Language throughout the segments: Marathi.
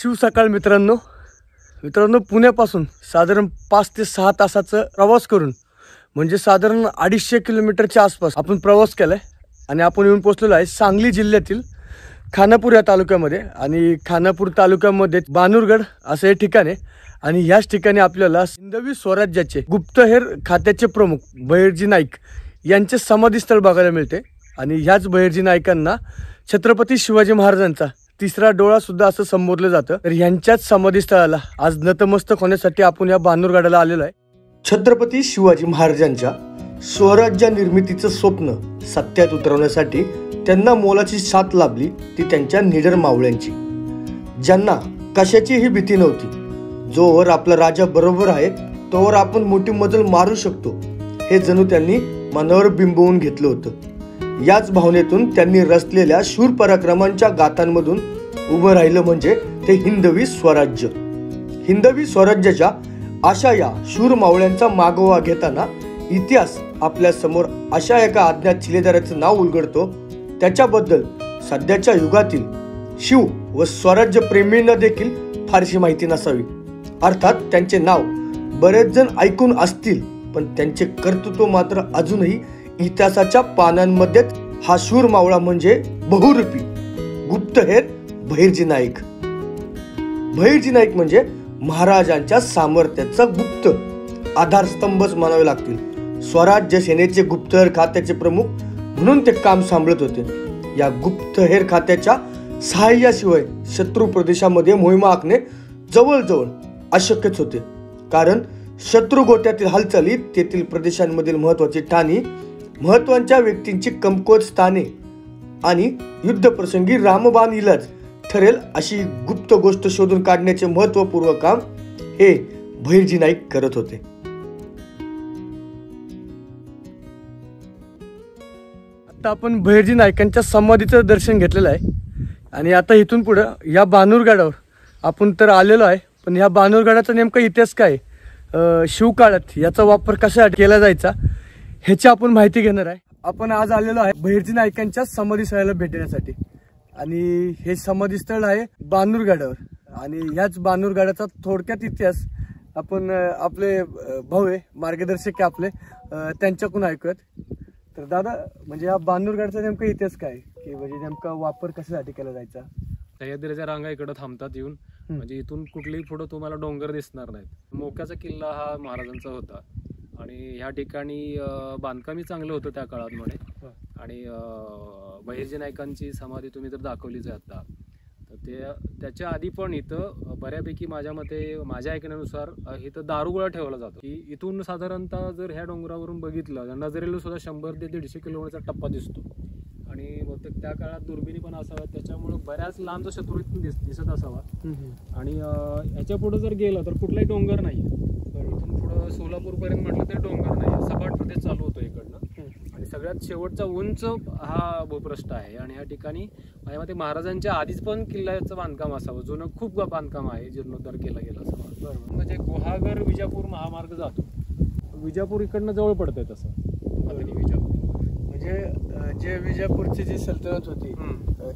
शिवसकाळ मित्रांनो. मित्रांनो पुण्यापासून साधारण पाच ते सहा तासाचं प्रवास करून म्हणजे साधारण अडीचशे किलोमीटरच्या आसपास आपण प्रवास केला आहे आणि आपण येऊन पोचलेलो आहे सांगली जिल्ह्यातील खानापूर या तालुक्यामध्ये. आणि खानापूर तालुक्यामध्ये बानूरगड असं हे ठिकाण आहे. आणि ह्याच ठिकाणी आपल्याला सिंधवी स्वराज्याचे गुप्तहेर खात्याचे प्रमुख बहिर्जी नाईक यांचे समाधीस्थळ बघायला मिळते. आणि ह्याच बहिर्जी नाईकांना छत्रपती शिवाजी महाराजांचा तिसरा डोळा सुद्धा असं संबोधलं जातं. तर ह्यांच्याच समाधीस्थळाला आज नतमस्तक होण्यासाठी आपण या बानूरगडाला आलेलो आहे. छत्रपती शिवाजी महाराजांच्या स्वराज्य निर्मितीचं स्वप्न सत्यात उतरवण्यासाठी त्यांना मोलाची साथ लाभली ती त्यांच्या निडर मावळ्यांची. ज्यांना कशाचीही भीती नव्हती जोवर आपला राजा बरोबर आहे तोवर आपण मोठी मजल मारू शकतो हे जणू त्यांनी मनावर बिंबवून घेतलं होतं. याच भावनेतून त्यांनी रचलेल्या शूर पराक्रमांच्या गाथांमधून उभं राहिलं म्हणजे ते हिंदवी स्वराज्य. हिंदवी स्वराज्याच्या अशा या शूर मावळ्यांचा मागोवा घेताना इतिहास आपल्यासमोर अशा एका अज्ञात शिलेदाराचं नाव उलगडतो त्याच्याबद्दल सध्याच्या युगातील शिव व स्वराज्य प्रेमींना देखील फारशी माहिती नसावी. अर्थात त्यांचे नाव बरेच जण ऐकून असतील पण त्यांचे कर्तृत्व मात्र अजूनही इतिहासाच्या पानांमध्येच हा शूर मावळा म्हणजे बहुरूपी. गुप्तहेर भैरजी नाईक. भैरजी नाईक म्हणजे महाराजांच्या सामर्थ्याचा गुप्त. आधारस्तंभच म्हणावे लागतील. स्वराज्य सेनेचे गुप्तहेर खात्याचे प्रमुख म्हणून ते काम सांभाळत होते. या गुप्तहेर खात्याच्या सहाय्याशिवाय शत्रू प्रदेशामध्ये मोहिमा आखणे जवळजवळ अशक्यच होते. कारण शत्रू गोट्यातील हालचाली तेथील प्रदेशांमधील महत्वाची ठाणी महत्त्वाच्या व्यक्तींची कमकुवत स्थाने आणि युद्धप्रसंगी रामबाण इलाज ठरेल अशी गुप्त गोष्ट शोधून काढण्याचे महत्त्वपूर्ण काम हे भैरजी नाईक करत होते. आता आपण भैरजी नाईकांच्या समाधीचं दर्शन घेतलेलं आहे. आणि आता इथून पुढं या बानूरगडावर आपण तर आलेलो आहे पण या बानूरगडाचा नेमका इतिहास काय शिवकाळात याचा वापर कशासाठी केला जायचा? ह्याची आपण माहिती घेणार आहे. आपण आज आलेलो आहे बहिर्जी नाईकांच्या समाधी स्थळाला भेट देण्यासाठी. आणि हे समाधी स्थळ आहे बानूरगडावर. आणि ह्याच बानूरगडाचा थोडक्यात इतिहास आपण आपले भाऊ आहे मार्गदर्शक आहे आपले त्यांच्याकडून ऐकूयात. तर दादा म्हणजे हा बानूरगडचा नेमका इतिहास काय? की म्हणजे नेमका वापर कशासाठी केला जायचा? सह्याद्रीच्या रांगा इकडे थांबतात येऊन. म्हणजे इथून कुठलीही पुढे तुम्हाला डोंगर दिसणार नाहीत. मोक्याचा किल्ला हा महाराजांचा होता. आणि ह्या ठिकाणी बांधकामही चांगलं होतं त्या काळामध्ये. हो. आणि बहिर्जी नायकांची समाधी तुम्ही जर दाखवलीच आहे आता. तर ते त्याच्या आधी पण इथं बऱ्यापैकी माझ्या मते माझ्या ऐकण्यानुसार इथं दारुगोळा ठेवला जातो. की इथून साधारणतः जर ह्या डोंगरावरून बघितलं नजरेला सुद्धा शंभर ते दीडशे किलोमीटरचा टप्पा दिसतो. आणि बहुतेक त्या काळात दुर्बिणी पण असाव्यात त्याच्यामुळे बऱ्याच लांबचा शत्रू इथून दिस दिसत असावा. आणि अं, ह्याच्या पुढे जर गेलं तर कुठलाही डोंगर नाही सोलापूरपर्यंत म्हटलं तर डोंगर नाही. सपाट प्रदेश चालू होतो इकडनं. आणि सगळ्यात शेवटचा उंच हा भूपृष्ठ आहे. आणि या ठिकाणी माझ्या मते महाराजांच्या आधीच पण किल्ल्याचं बांधकाम असावं. जुनं खूप बांधकाम आहे. जीर्णोद्धार केला गेला असावा. बरोबर म्हणजे गुहागर विजापूर महामार्ग जातो. विजापूर इकडनं जवळ पडतंय तसं. अगदी विजापूर. म्हणजे जे विजापूरची जी सल्तनत होती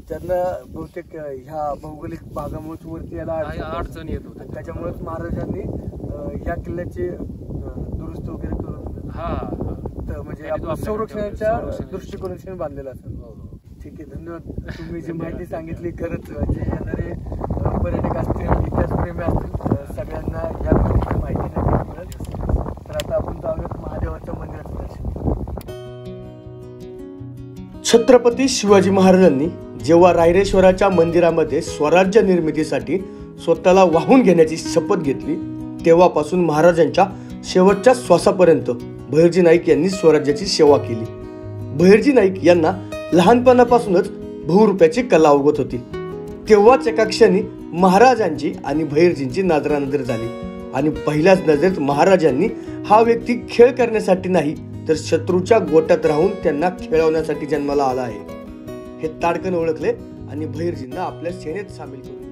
त्यांना बहुतेक ह्या भौगोलिक भागामुळे वरती काही अडचण होती. येत. आणि त्याच्यामुळेच महाराजांनी ह्या किल्ल्याची दुरुस्त वगैरे करून हा तर म्हणजे संरक्षणाच्या दृष्टिकोनातून बांधलेला असेल. हो, हो. ठीक आहे धन्यवाद. तुम्ही जी माहिती सांगितली खरंच जे येणारे पर्यटक असतील इतिहासप्रेमी असतील सगळ्यांना या गोष्टीची माहिती नक्की मिळेल तर आता आपण जाऊयात महादेवाच्या मंदिराचं दर्शन छत्रपती शिवाजी महाराजांनी जेव्हा रायरेश्वराच्या मंदिरामध्ये स्वराज्य निर्मितीसाठी स्वतःला वाहून घेण्याची शपथ घेतली तेव्हापासून महाराजांच्या शेवटच्या श्वासापर्यंत भैरजी नाईक यांनी स्वराज्याची सेवा केली. भैरजी नाईक यांना लहानपणापासूनच बहुरूप्याची कला अवगत होती. तेव्हाच एका क्षणी महाराजांची आणि भैरजींची नजरानजर झाली आणि पहिल्याच नजरेत महाराजांनी हा व्यक्ती खेळ करण्यासाठी नाही तर शत्रूच्या गोट्यात राहून त्यांना खेळवण्यासाठी जन्माला आला आहे. हे ताडकन ओळखले आणि भैरजींना आपल्या सेनेत सामील केले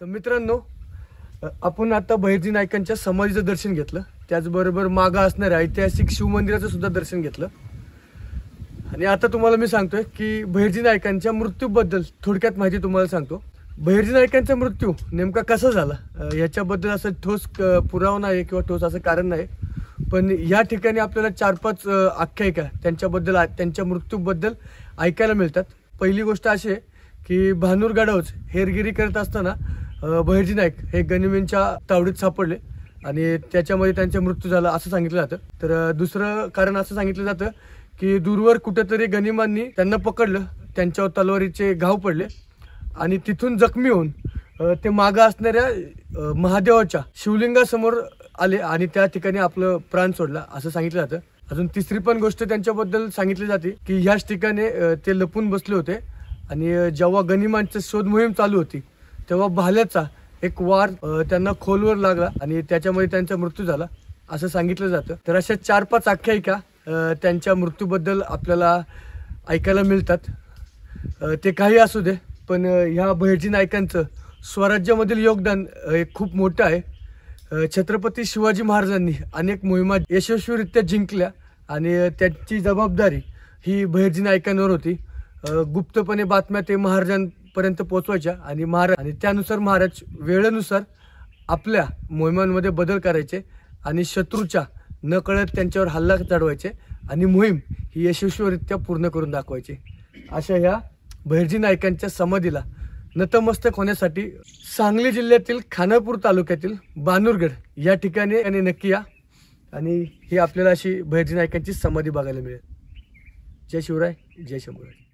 मित्रांनो आपण आता बहिर्जी नायकांच्या समाधीचं दर्शन घेतलं. त्याचबरोबर मागं असणाऱ्या ऐतिहासिक शिवमंदिराचं सुद्धा दर्शन घेतलं. आणि आता तुम्हाला मी सांगतोय की बहिर्जी नायकांच्या मृत्यूबद्दल थोडक्यात माहिती तुम्हाला सांगतो. बहिर्जी नायकांचा मृत्यू नेमका कसा झाला? याच्याबद्दल असं ठोस क- पुरावा नाही किंवा ठोस असं कारण नाही. पण या ठिकाणी आपल्याला चार पाच आख्यायिका त्यांच्याबद्दल त्यांच्या मृत्यूबद्दल ऐकायला मिळतात. पहिली गोष्ट अशी आहे की भानूर गडावच हेरगिरी करत असताना बहिर्जी नाईक हे गनिमींच्या तावडीत सापडले आणि त्याच्यामध्ये त्यांचा मृत्यू झाला असं सांगितलं जातं. तर दुसरं कारण असं सांगितलं जातं की दूरवर कुठेतरी गनिमांनी त्यांना पकडलं त्यांच्यावर तलवारीचे घाव पडले. आणि तिथून जखमी होऊन ते मागं असणाऱ्या महादेवाच्या शिवलिंगासमोर आले आणि त्या ठिकाणी आपलं प्राण सोडला असं सांगितलं जातं. अजून तिसरी पण गोष्ट त्यांच्याबद्दल सांगितली जाते की ह्याच ठिकाणी ते लपून बसले होते आणि जेव्हा गनिमांची शोध मोहीम चालू होती तेव्हा भाल्याचा एक वार त्यांना खोलवर लागला आणि त्याच्यामध्ये त्यांचा मृत्यू झाला असं सांगितलं जातं. तर अशा चार पाच आख्यायिका त्यांच्या मृत्यूबद्दल आपल्याला ऐकायला मिळतात. ते काही असू दे पण ह्या बहिर्जी नायकांचं स्वराज्यामधील योगदान हे खूप मोठं आहे. छत्रपती शिवाजी महाराजांनी अनेक मोहिमा यशस्वीरित्या जिंकल्या आणि त्याची जबाबदारी ही बहिर्जी नायकांवर होती. गुप्तपणे बातम्या ते महाराजांपर्यंत पोचवायच्या आणि महाराज आणि त्यानुसार महाराज वेळेनुसार आपल्या मोहिमांमध्ये बदल करायचे आणि शत्रूच्या न कळत त्यांच्यावर हल्ला चढवायचे आणि मोहीम ही यशस्वीरित्या पूर्ण करून दाखवायची. अशा ह्या बहिर्जी नायकांच्या समाधीला नतमस्तक होण्यासाठी सांगली जिल्ह्यातील खानापूर तालुक्यातील बानूरगड या ठिकाणी आणि नक्की या. आणि ही आपल्याला अशी बहिर्जी नायकांची समाधी बघायला मिळेल. जय शिवराय जय शंभूराय.